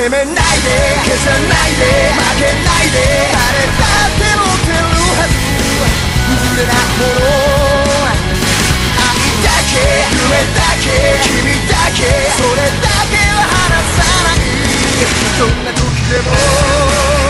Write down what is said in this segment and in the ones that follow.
責めないで消さないで負けないで誰だって持ってるはず。無れなもの愛だけ夢だけ君だけそれだけは離さない。どんな時でも。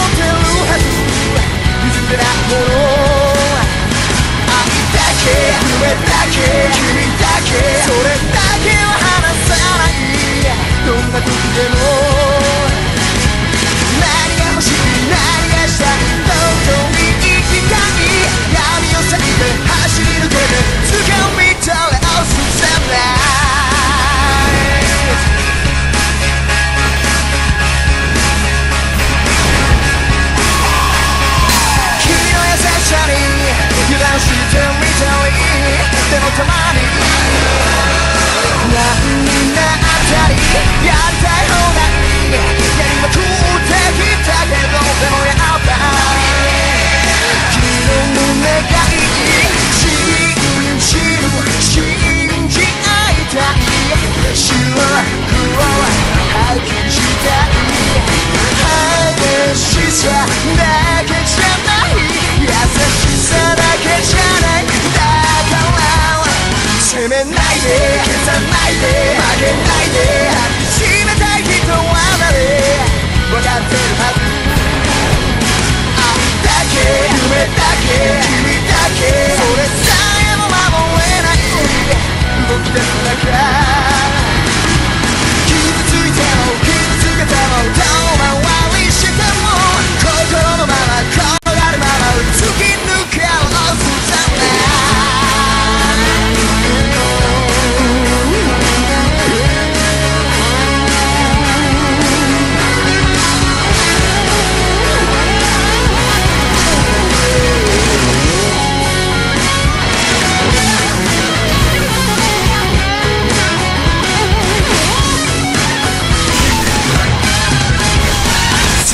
すもの愛だけ夢だけ君だけそれだけは。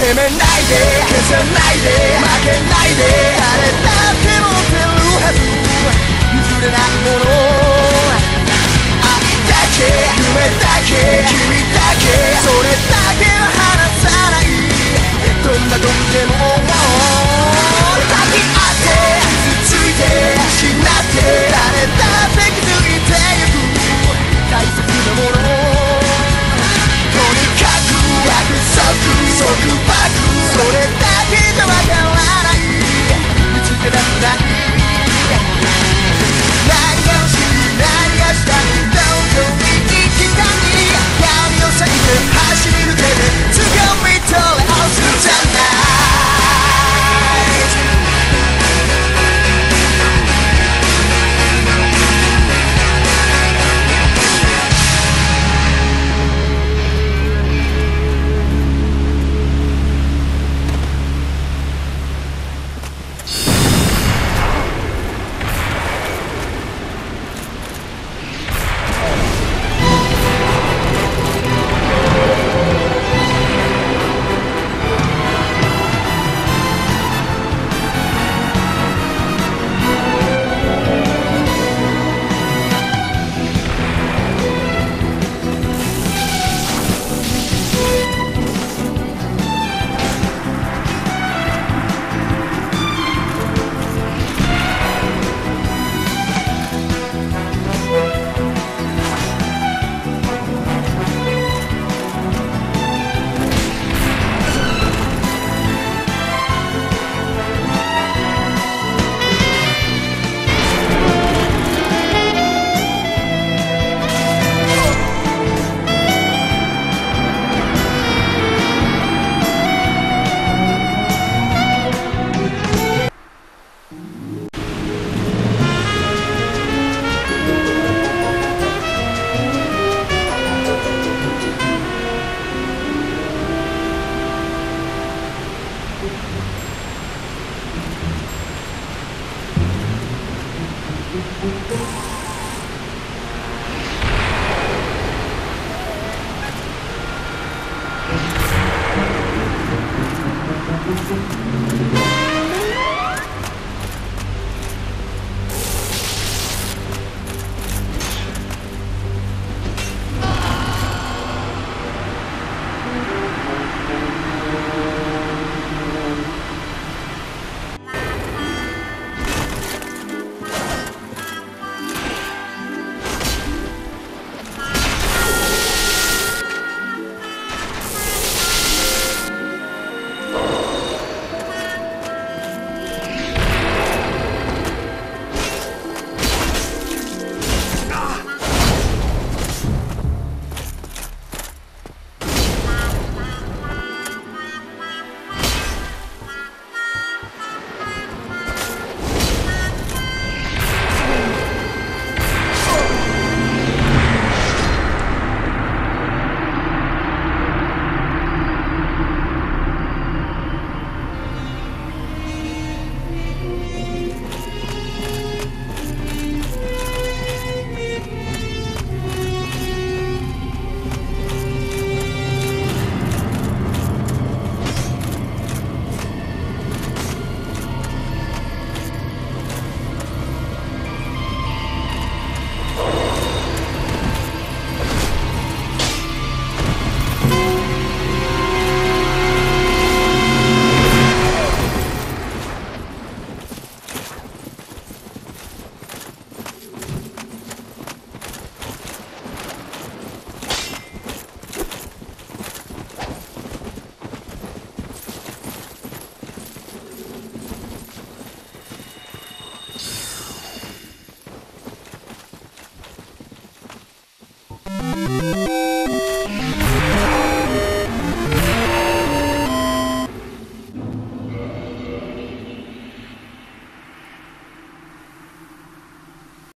責めないで消さないで負けないで誰れだって持ってるはず譲れないもの愛だけ夢だけ君だけそれだけは離さないどんな時でも抱き合って